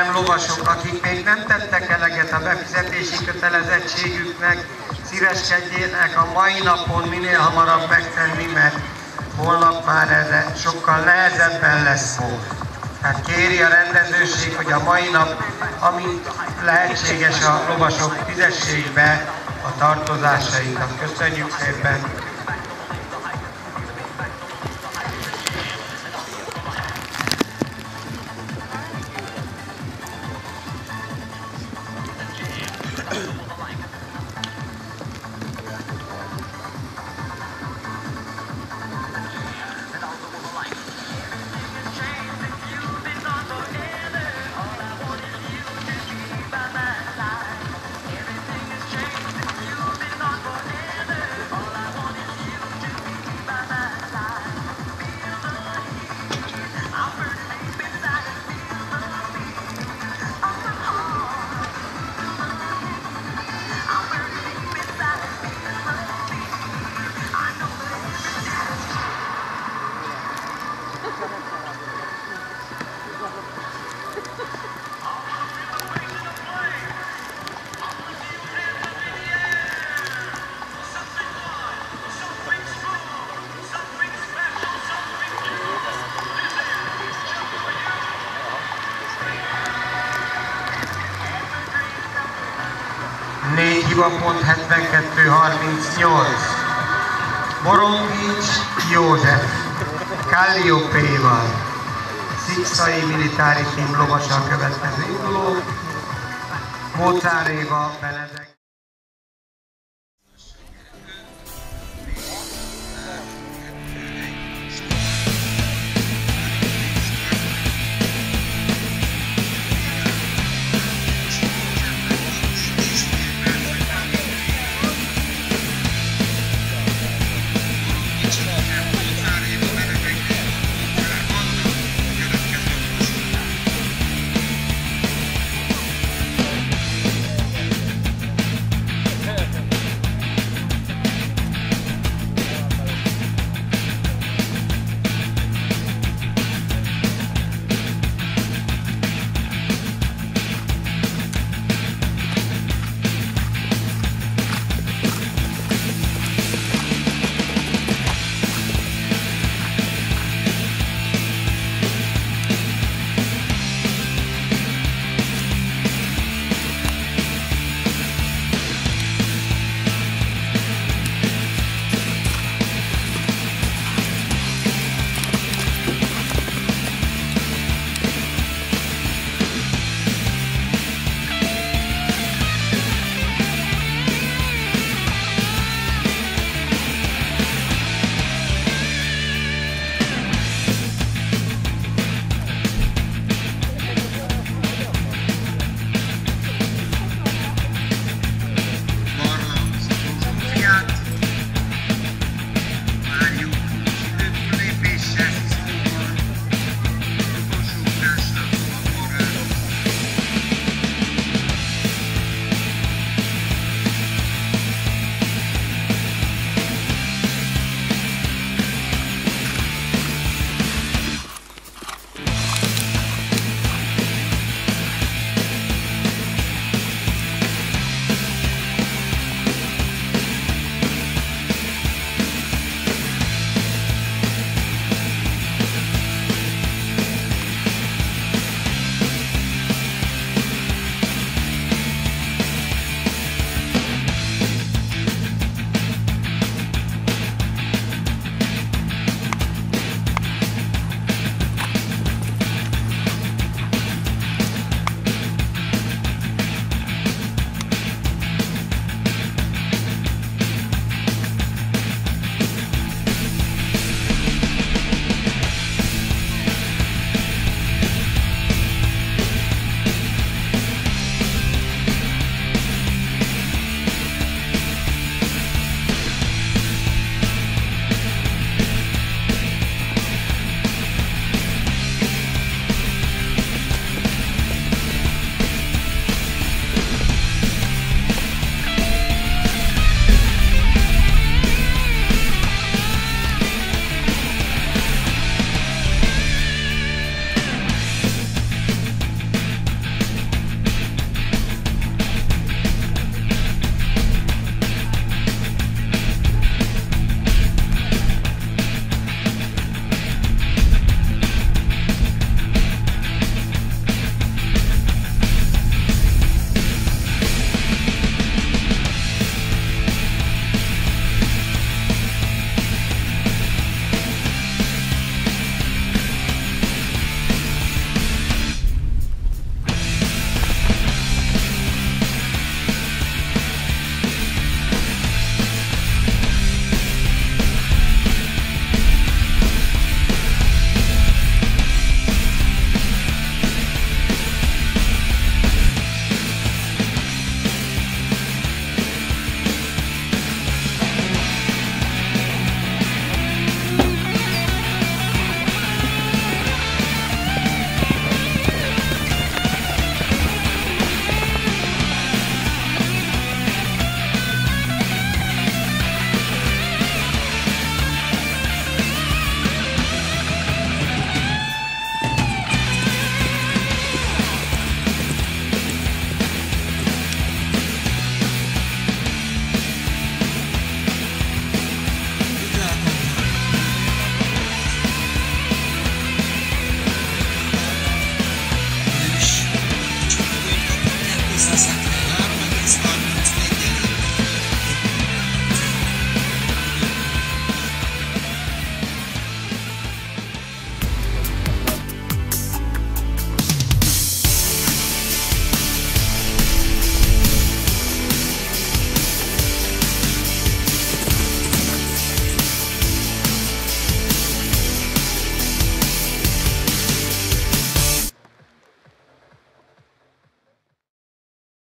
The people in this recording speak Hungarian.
Figyelem lovasok, akik még nem tettek eleget a befizetési kötelezettségüknek, szíveskedjenek a mai napon minél hamarabb megtenni, mert holnap már erre sokkal nehezebben lesz szó. Tehát kéri a rendezőség, hogy a mai nap, ami lehetséges a lovasok fizessék be a tartozásaikat. Köszönjük szépen! Négy hibapont 72-38. Borongics József, Calliopéval, Szikszai Militári Team lovasa következő induló, Mozár Éva, Benedek.